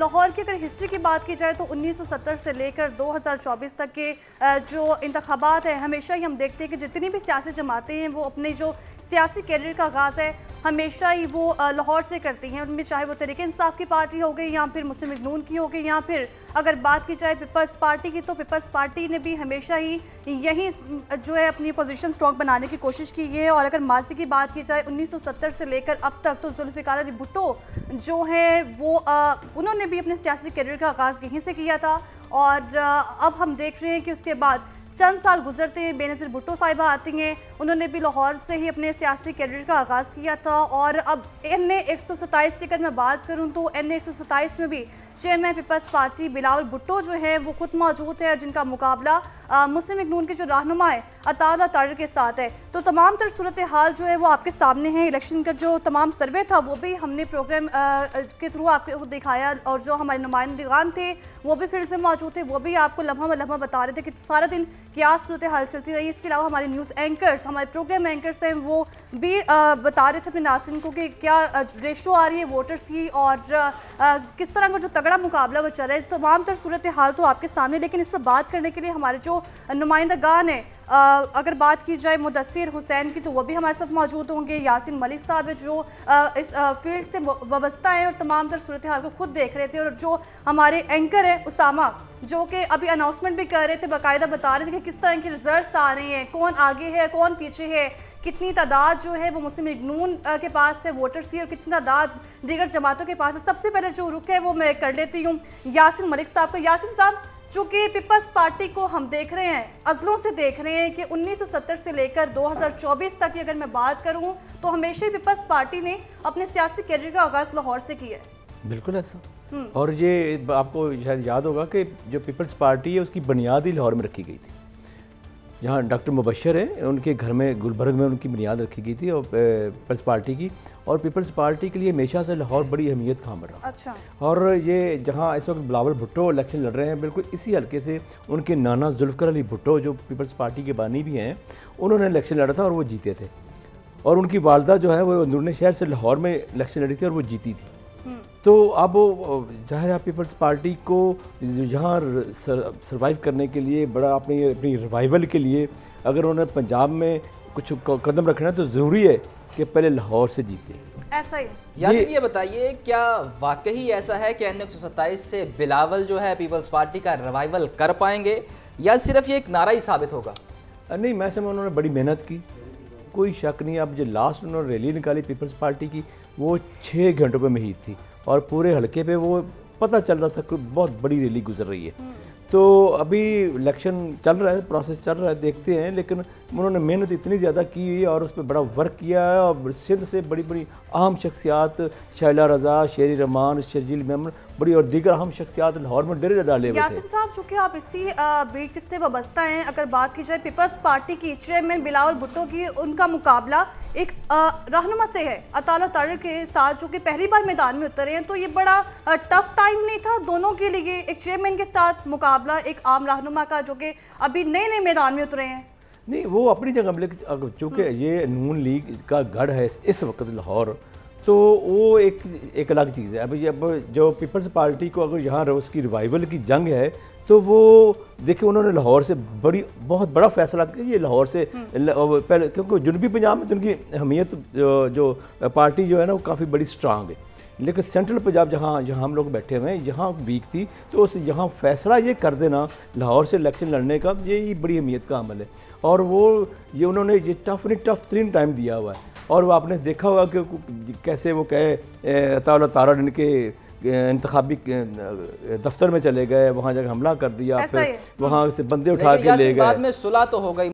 लाहौर की अगर हिस्ट्री की बात की जाए तो 1970 से लेकर 2024 तक के जो इंतबात है, हमेशा ही हम देखते हैं कि जितनी भी सियासी जमातें हैं, वो अपने जो सियासी कैरियर का आगाज़ है हमेशा ही वो लाहौर से करती हैं उनमें चाहे वो तरीके इंसाफ की पार्टी हो गई या फिर मुस्लिम नून की हो गई या फिर अगर बात की जाए पीपल्स पार्टी की तो पीपल्स पार्टी ने भी हमेशा ही यही जो है अपनी पोजीशन स्ट्रॉन्ग बनाने की कोशिश की है। और अगर माजी की बात की जाए 1970 से लेकर अब तक तो जुल्फ़िकार भुट्टो जो है वो आ, उन्होंने भी अपने सियासी करियर का आगाज़ यहीं से किया था। और आ, अब हम देख रहे हैं कि उसके बाद चंद साल गुजरते हैं बेनज़ीर भुट्टो साहिबा आती हैं उन्होंने भी लाहौर से ही अपने सियासी कैरियर का आगाज़ किया था और अब एन ए एक सौ सत्ताईस की अगर मैं बात करूँ तो एन ए एक सौ सत्ताईस में भी chairman peoples party Bilawal Bhutto जो है, वो खुद मौजूद है जिनका मुकाबला मुस्लिम इकनून के जो रहनुमा है अताला तार के साथ है। तो तमाम तर सूरत हाल जो है वो आपके सामने है। इलेक्शन का जो तमाम सर्वे था, वो भी हमने प्रोग्राम के थ्रू आपको दिखाया और जो हमारे नुमाइंदगान थे, वो भी फ़ील्ड में मौजूद थे, वो भी आपको लम्हा लम्हा बता रहे थे कि सारा दिन क्या सूरत हाल चलती रही। इसके अलावा हमारे न्यूज़ एंकर्स हमारे प्रोग्राम एंकर्स हैं वो भी आ, बता रहे थे अपने नासिन को कि क्या रेशो आ रही है वोटर्स की और आ, किस तरह का जो तगड़ा मुकाबला चल रहा है। तमाम तर सूरत हाल तो आपके सामने लेकिन इस पर बात करने के लिए हमारे जो नुमाइंदा गान है अगर बात की जाए मुदसर हुसैन की तो वो भी हमारे साथ मौजूद होंगे। यासिन मलिक साहब है, जो इस फ़ील्ड से वाबस्ता है और तमाम तर सूरत हाल को खुद देख रहे थे और जो हमारे एंकर है उसामा, जो कि अभी अनाउंसमेंट भी कर रहे थे, बाकायदा बता रहे थे कि किस तरह के रिज़ल्ट आ रहे हैं, कौन आगे है, कौन पीछे है, कितनी तादाद जो है वो मुस्लिम इग्नून के पास है, वोटर्स की, और कितनी तादाद दीगर जमातों के पास है। सबसे पहले जो रुख है वो मैं कर लेती हूँ। यासिन मलिक साहब को, यासिन साहब चूँकि पीपल्स पार्टी को हम देख रहे हैं अजलों से देख रहे हैं कि 1970 से लेकर 2024 तक की अगर मैं बात करूँ तो हमेशा ही पीपल्स पार्टी ने अपने सियासी कैरियर का आगाज़ लाहौर से किया है। बिल्कुल ऐसा। हम्म। और ये आपको शायद याद होगा कि जो पीपल्स पार्टी है उसकी बुनियाद ही लाहौर में रखी गई थी। जहाँ डॉक्टर मुबशर हैं उनके घर में गुलबर्ग में उनकी बुनियाद रखी गई थी और पीपल्स पार्टी की। और पीपल्स पार्टी के लिए हमेशा से लाहौर बड़ी अहमियत काम रहा। अच्छा। और ये जहाँ इस वक्त बिलावल भुट्टो इलेक्शन लड़ रहे हैं बिल्कुल इसी हल्के से उनके नाना जुल्फ़र अली भुट्टो जो पीपल्स पार्टी के बानी भी हैं उन्होंने इलेक्शन लड़ा था और वो जीते थे। और उनकी वालदा जो है वो अंदरूनी शहर से लाहौर में इलेक्शन लड़ी थी और वो जीती थी। तो अब ज़ाहिर है पीपल्स पार्टी को यहाँ सर्वाइव करने के लिए बड़ा अपनी अपनी रिवाइवल के लिए अगर उन्हें पंजाब में कुछ कदम रखना है तो ज़रूरी है कि पहले लाहौर से जीते। ऐसा ही यासिन ये बताइए क्या वाकई ऐसा है कि एन एक से बिलावल जो है पीपल्स पार्टी का रिवाइवल कर पाएँगे या सिर्फ़ ये एक नारा ही साबित होगा? नहीं मैं समझ उन्होंने बड़ी मेहनत की। कोई शक नहीं, अब जो लास्ट उन्होंने रैली निकाली पीपल्स पार्टी की, वो छः घंटों पर महीद थी और पूरे हल्के पे वो पता चल रहा था कि बहुत बड़ी रैली गुजर रही है। तो अभी इलेक्शन चल रहा है प्रोसेस चल रहा है, देखते हैं, लेकिन उन्होंने मेहनत इतनी ज़्यादा की है और उस पर बड़ा वर्क किया है और सिंध से बड़ी बड़ी अहम शख्सियात, शैला रजा, शेरी रमान शर्जील मेमन बड़ी और दीगर अहम शख्सियात लाहौर में डेरे डाले यासिन साहब चूँकि आप इसी बीट से वाबस्ता हैं अगर बात की जाए पीपल्स पार्टी की चेयरमैन बिलावल भुट्टो की उनका मुकाबला एक रहनुमा से है। अताला तार के साथ जो कि पहली बार मैदान में उतरे हैं तो ये बड़ा टफ टाइम नहीं था दोनों के लिए एक चेयरमैन के साथ मुकाबला एक आम रहनुमा का जो कि अभी नए नए मैदान में उतरे हैं। नहीं वो अपनी जगह लेकिन चूँकि हम्म। ये नून लीग का गढ़ है इस वक्त लाहौर तो वो एक एक अलग चीज़ है। अभी अब जो पीपल्स पार्टी को अगर यहाँ उसकी रिवाइवल की जंग है तो वो देखिए उन्होंने लाहौर से बड़ी बहुत बड़ा फैसला किया। ये लाहौर से हम्म। पहले क्योंकि जनूबी पंजाब में तो उनकी अहमियत जो, जो पार्टी जो है ना वो काफ़ी बड़ी स्ट्रांग है। लेकिन सेंट्रल पंजाब जहाँ जहाँ हम लोग बैठे हुए हैं यहाँ वीक थी तो उस यहाँ फैसला ये कर देना लाहौर से इलेक्शन लड़ने का ये बड़ी अहमियत का अमल है। और वो ये उन्होंने ये टफ नहीं टफ तीन टाइम दिया हुआ है। और वो आपने देखा होगा कि कैसे वो कहे ताला तारा इनके इंतबी दफ्तर में चले गए वहाँ जाकर हमला कर दिया फिर वहाँ से बंदे उठा के ले गए। बाद में सुलह तो हो गई।